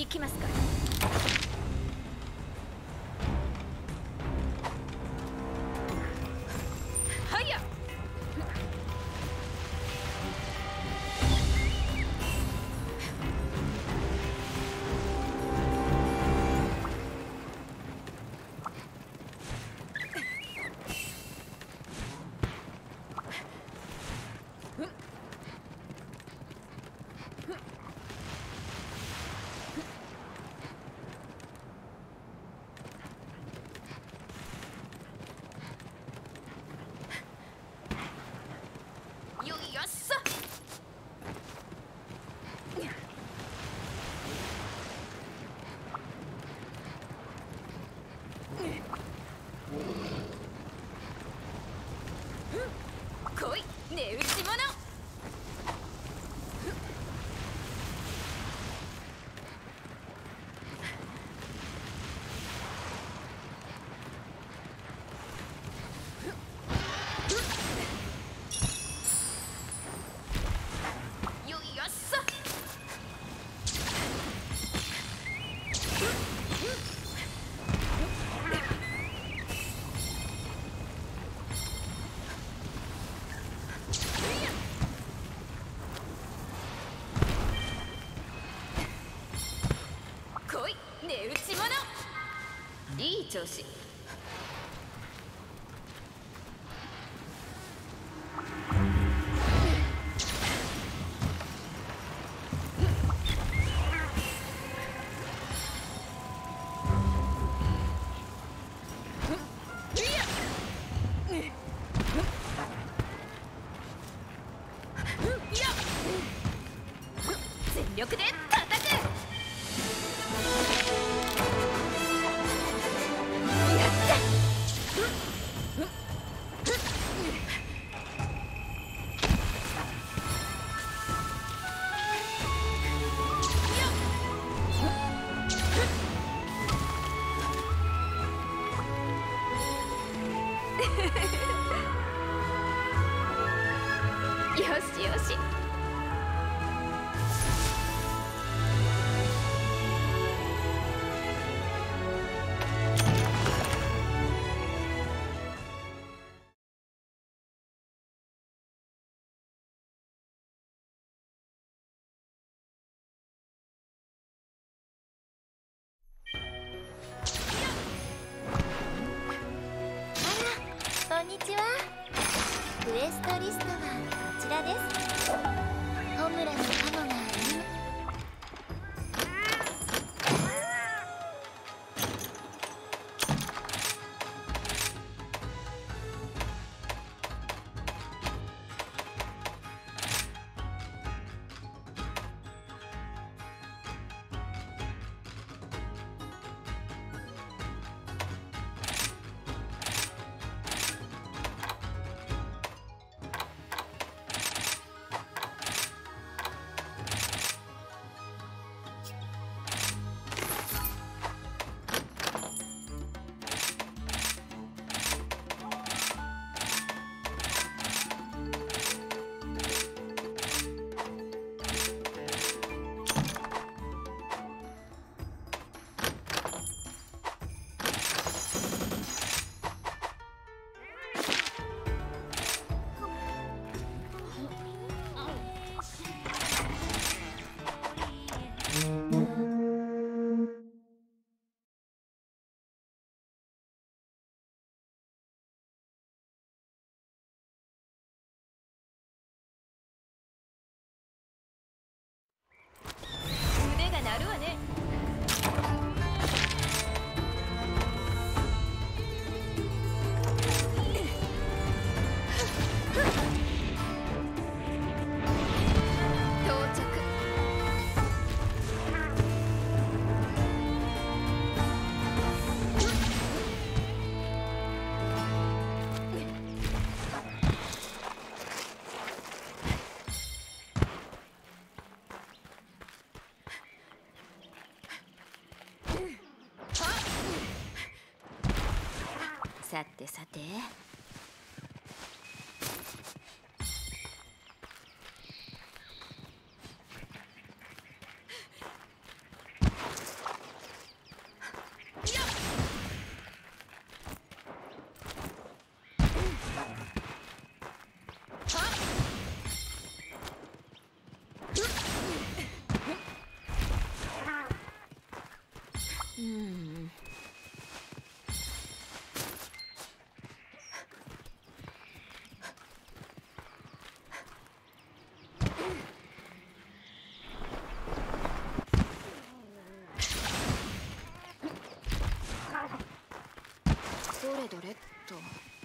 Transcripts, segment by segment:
行きますか。少子ストリストはこちらです。さてさて。れどれっと。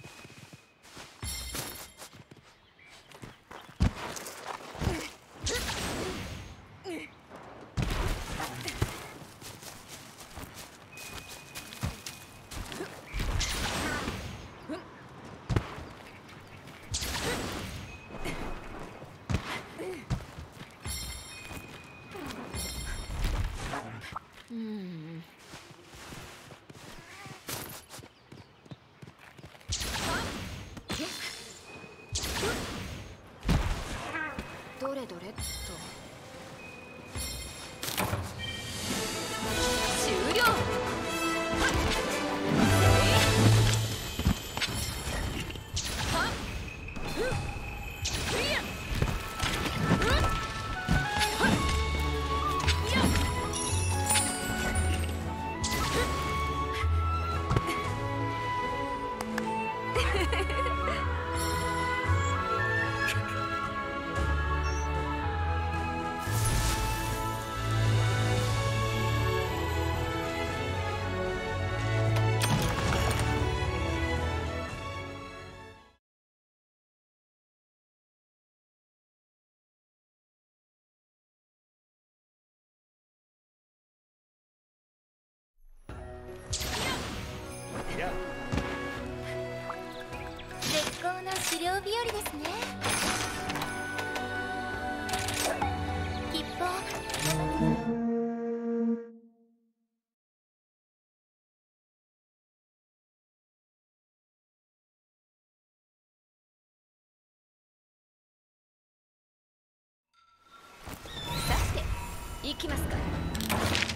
行きますか。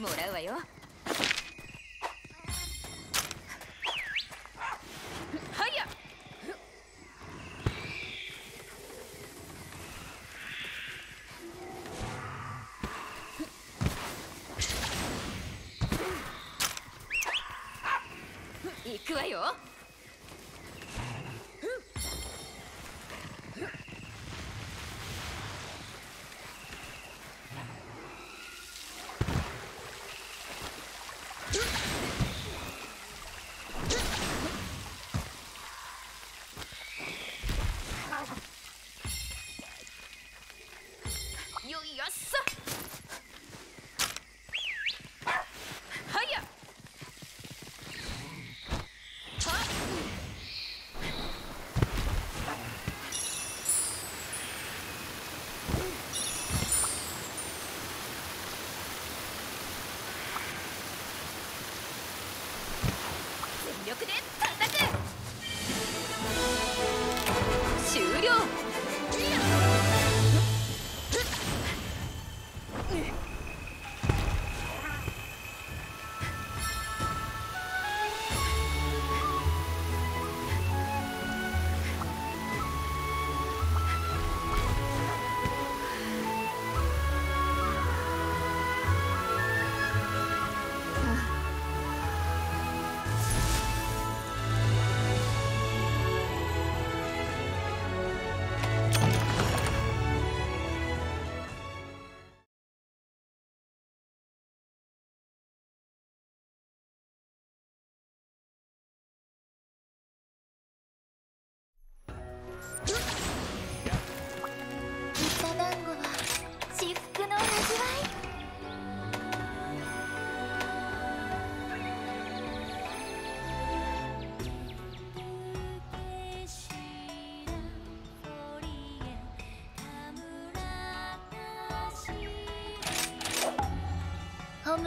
もらうわよ。行くわよ。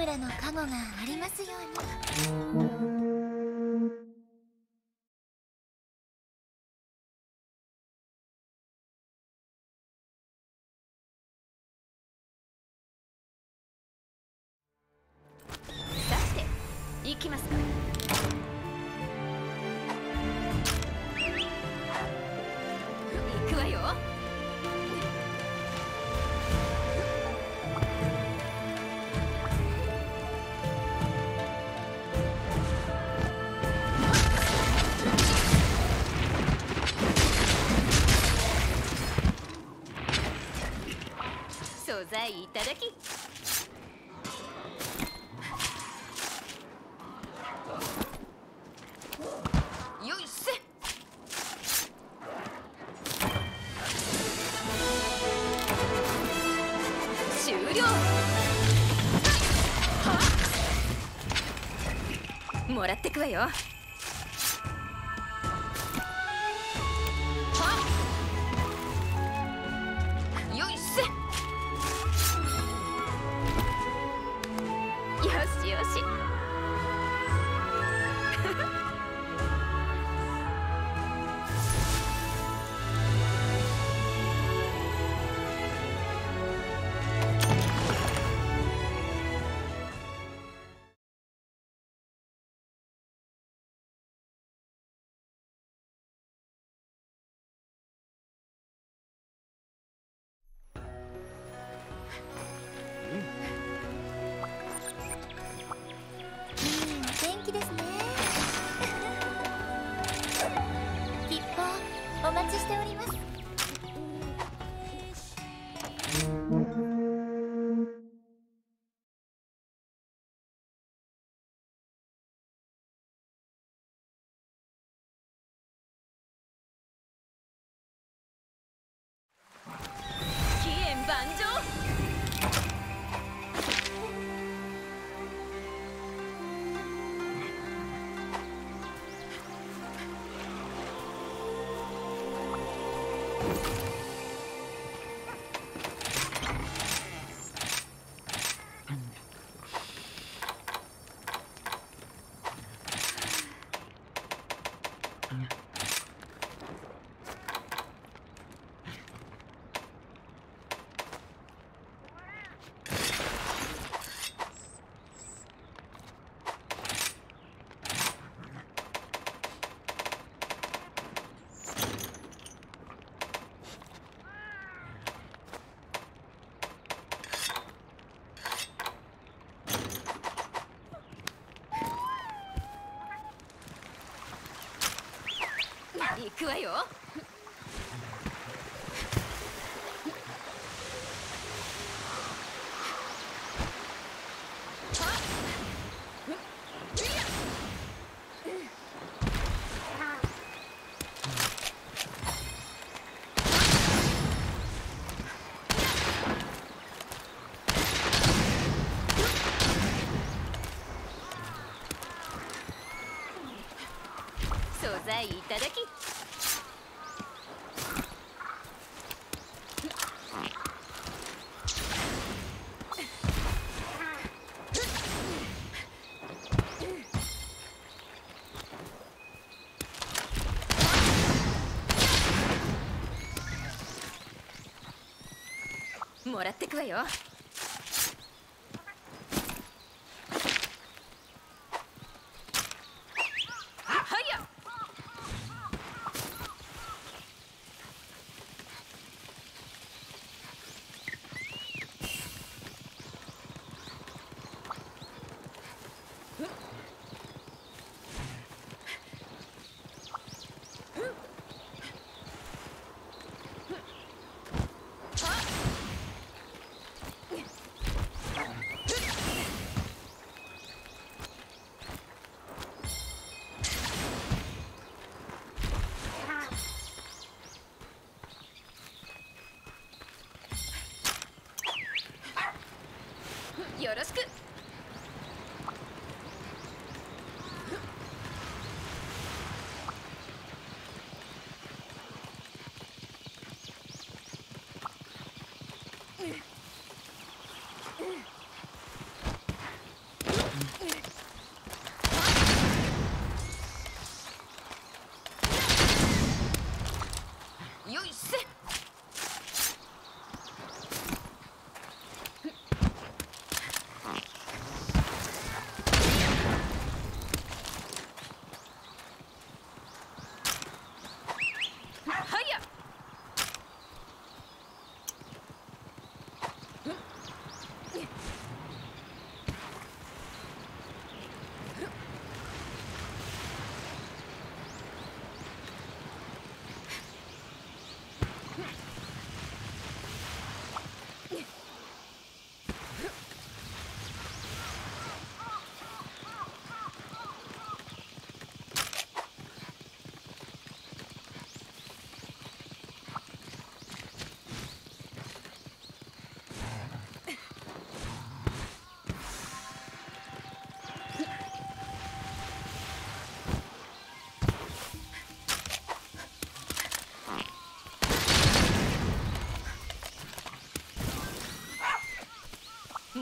村の加護がありますように。さて行きますか。いただき行くわよ素材いただきもらってくわよ。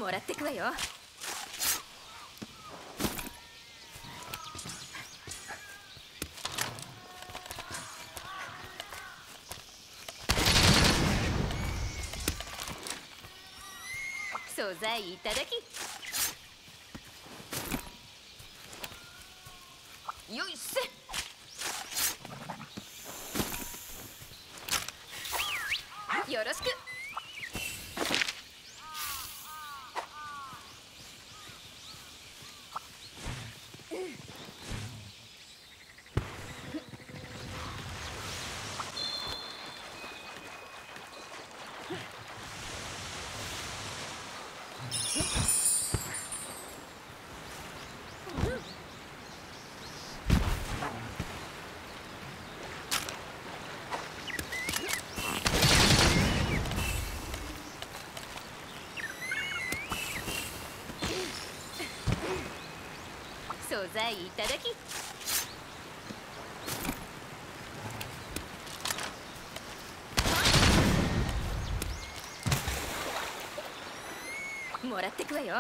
もらってくわよ。素材いただきよいっせよろしく在いただき。もらってくわよ。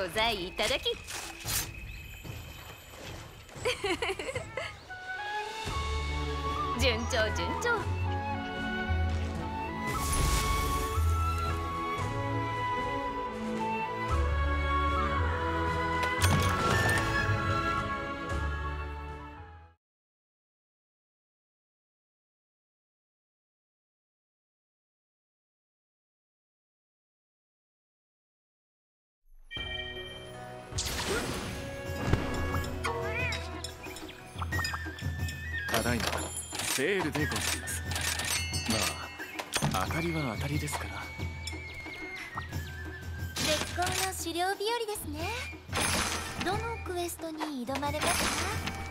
素材いただきセールでございます。まあ当たりは当たりですから。絶好の狩猟日和ですね。どのクエストに挑まれますか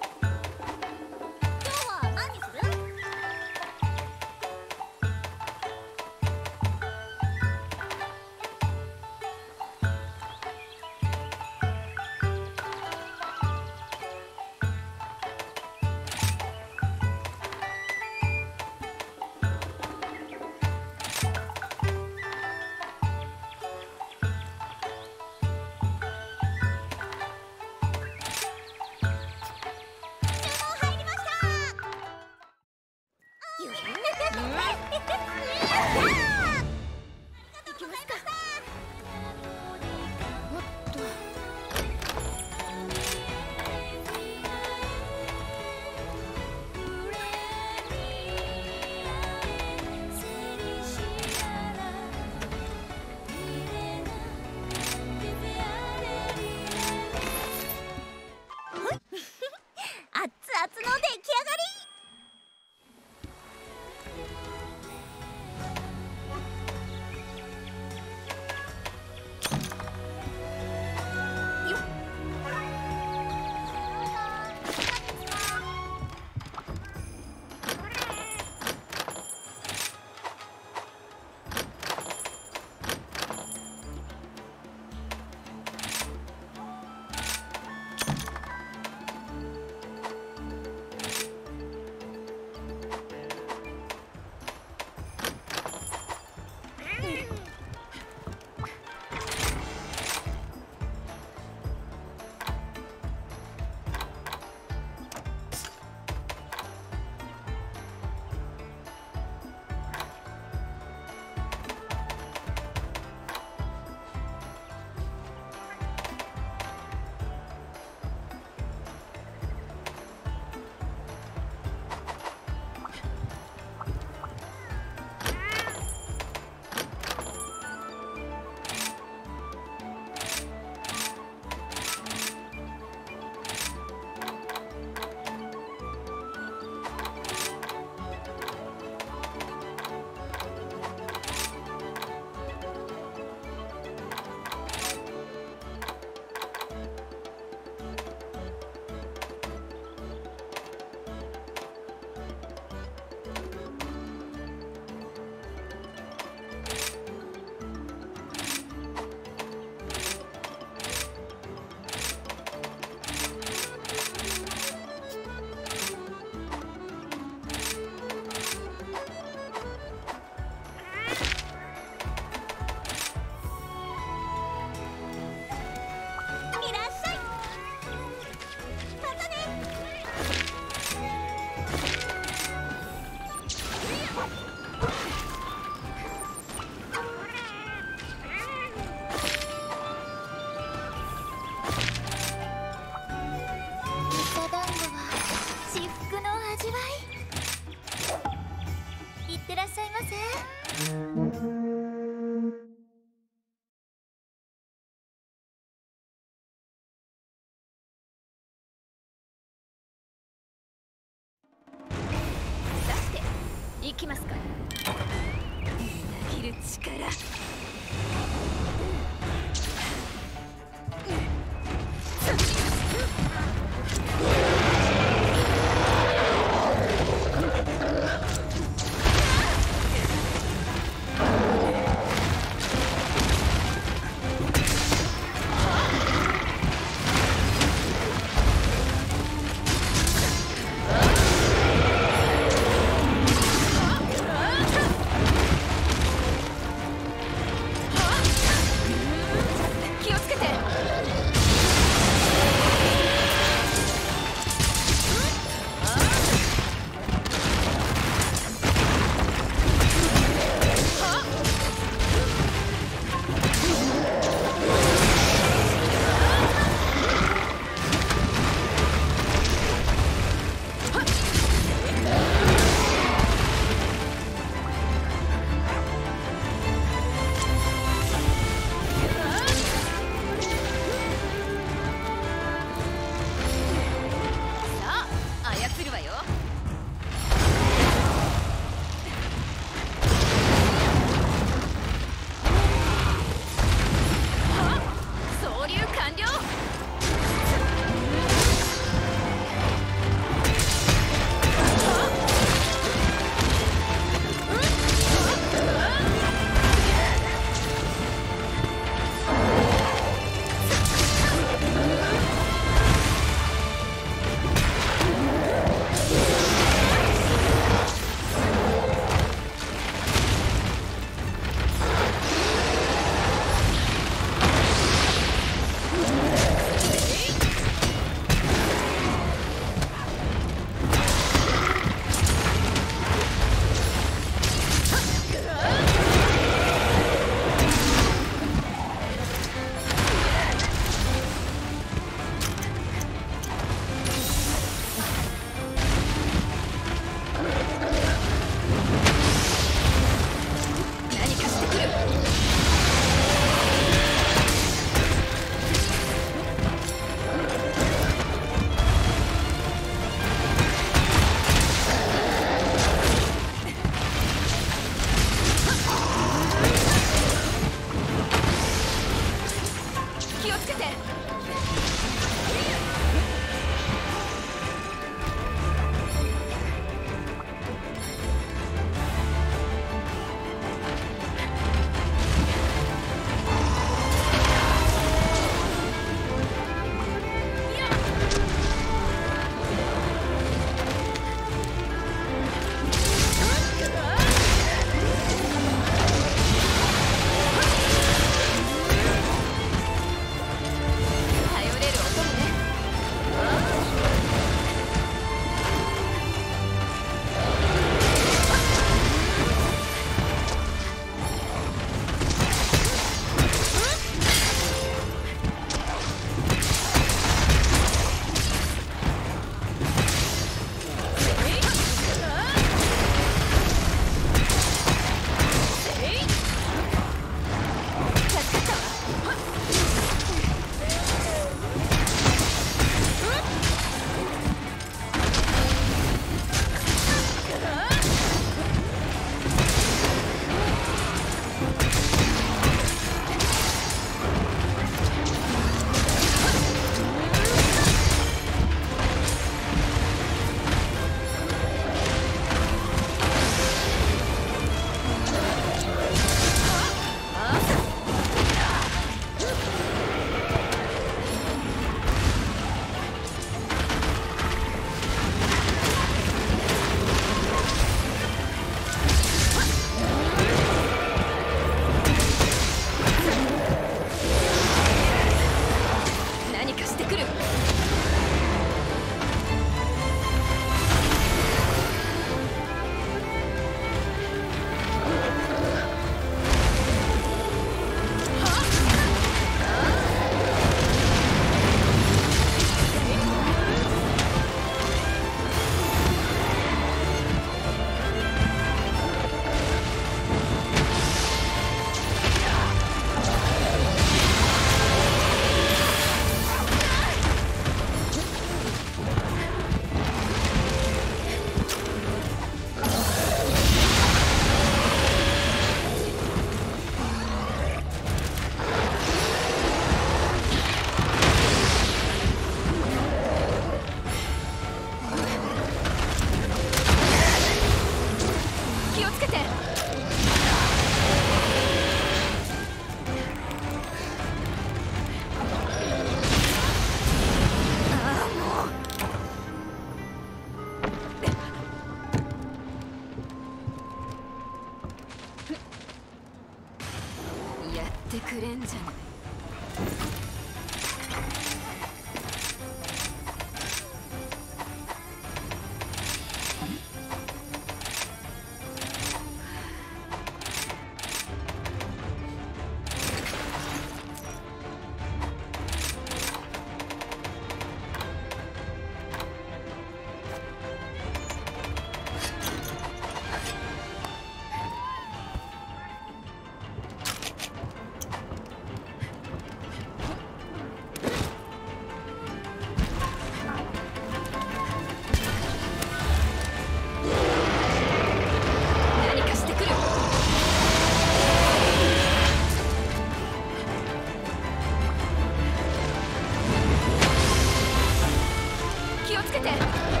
をつけて。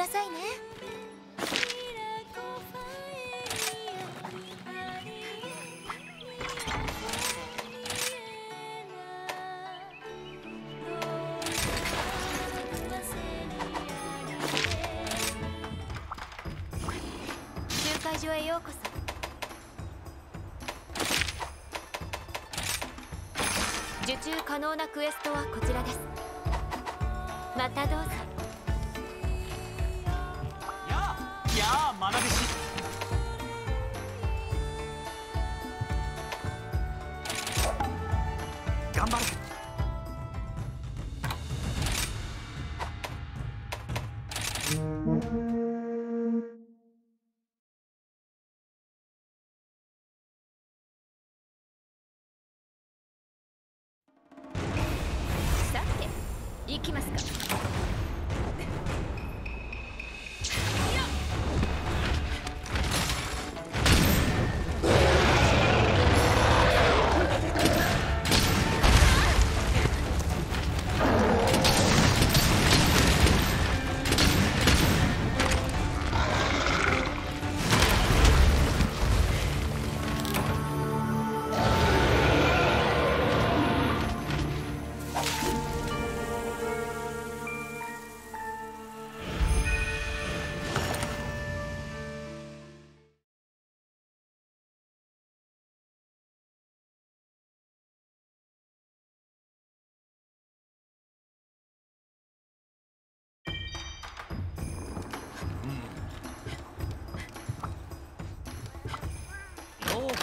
ださいね。集会所へようこそ。受注可能なクエストはこちらです。またどうぞ。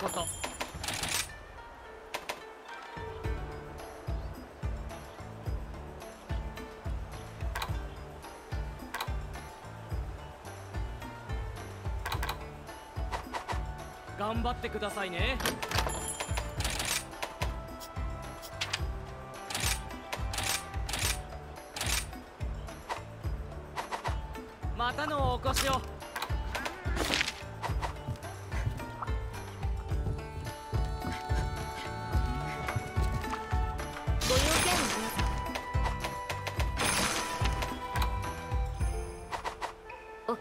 こそ頑張ってくださいね。またのお越しを。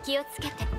気をつけて。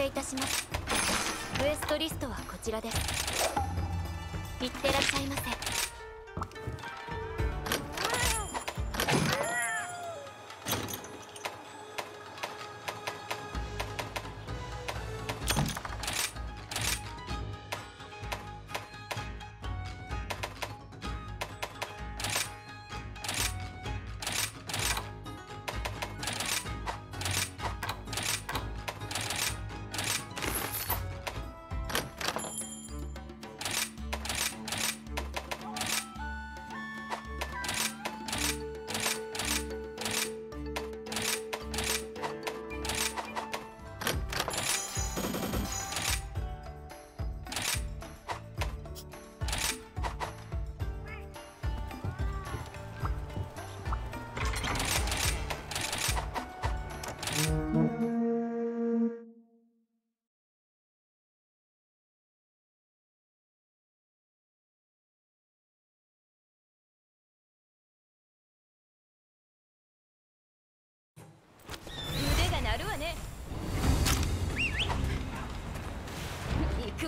けいたします。クエストリストはこちらです。いってらっしゃいませ。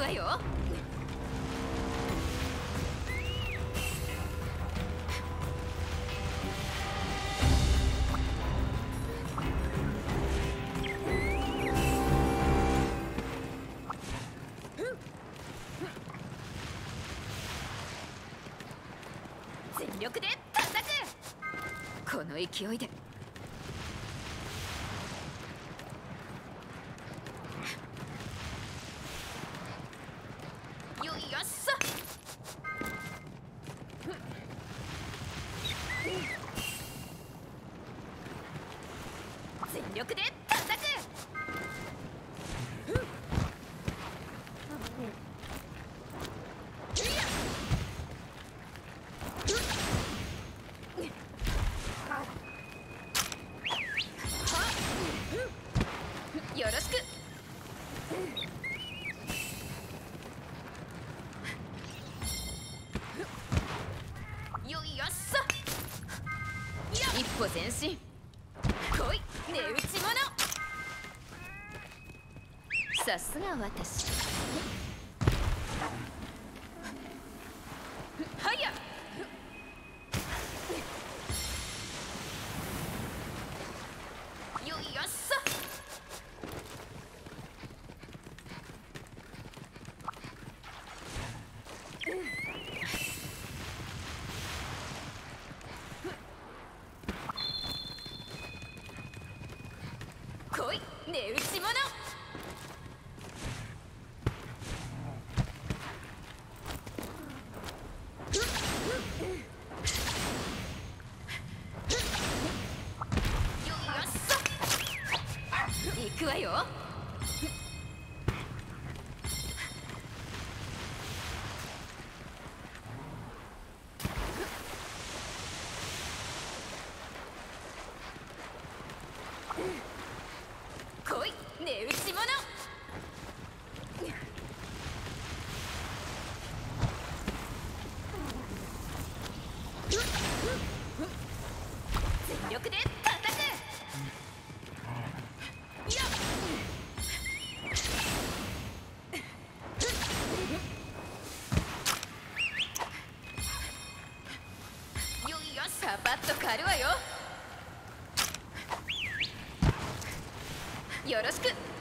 わよ。全力でこの勢いで。心来い値打ち者。さすが私。パッと狩るわよ。よろしく。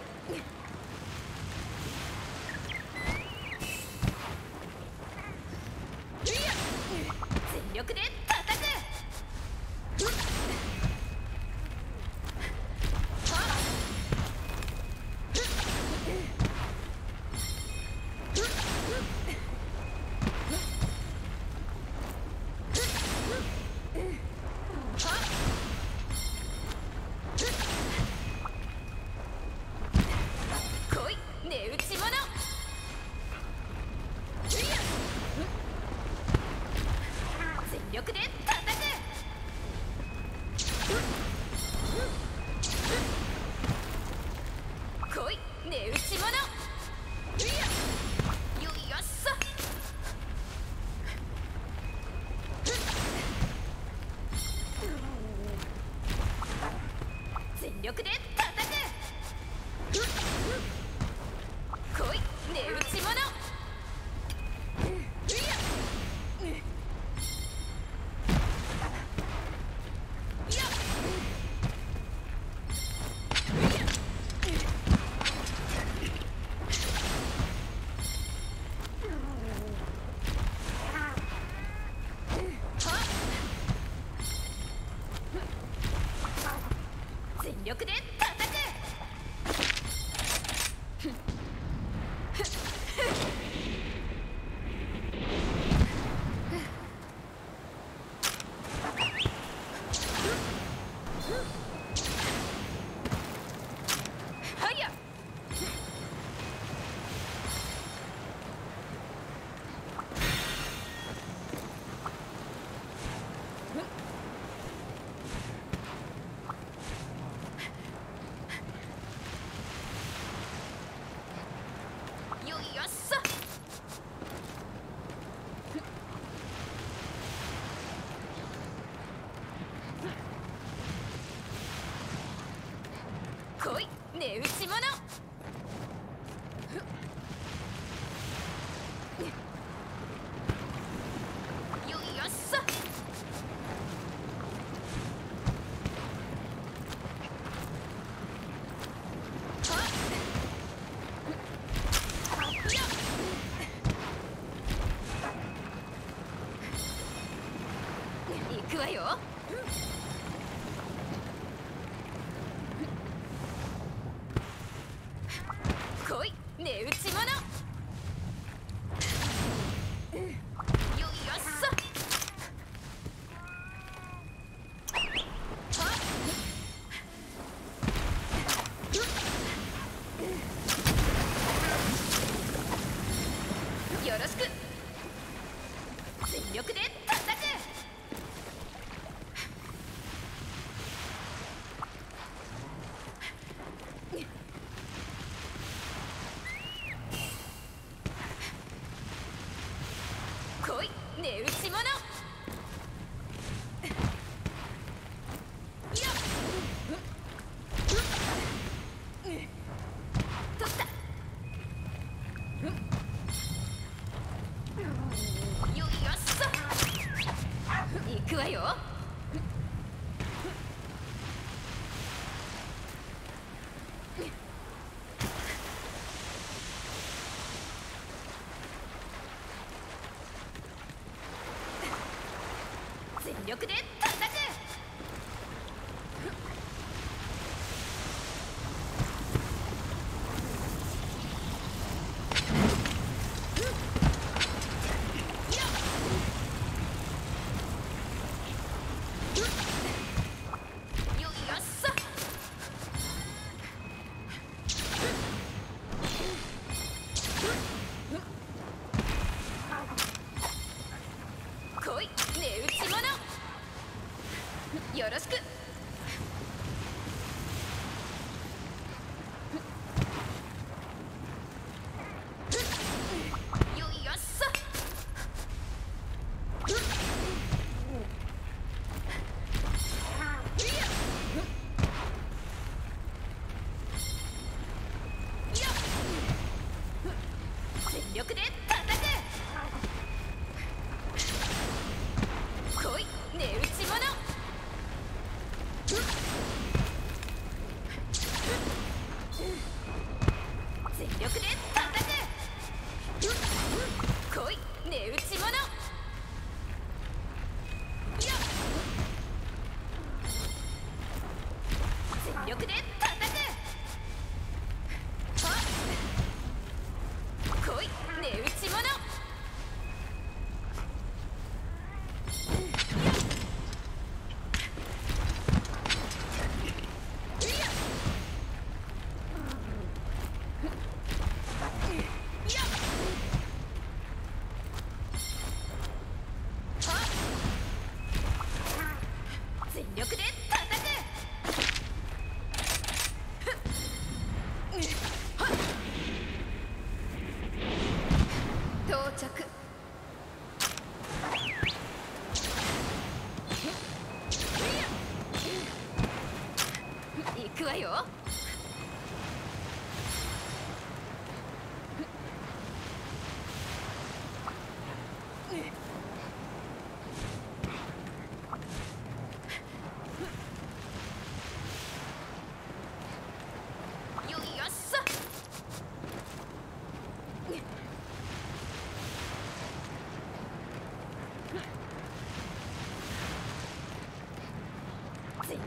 行くわよ。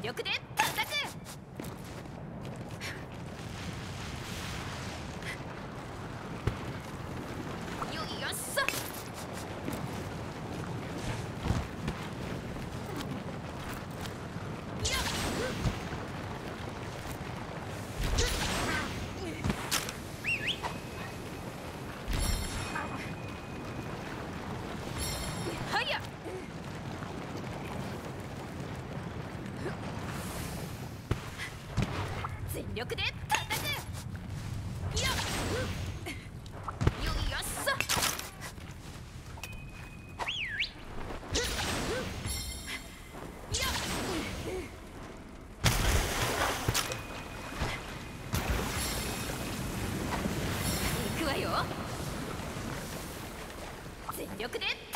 力で叩くよいよっさよっはや全力で叩くよっよいよっさよっ行くわよ。全力で。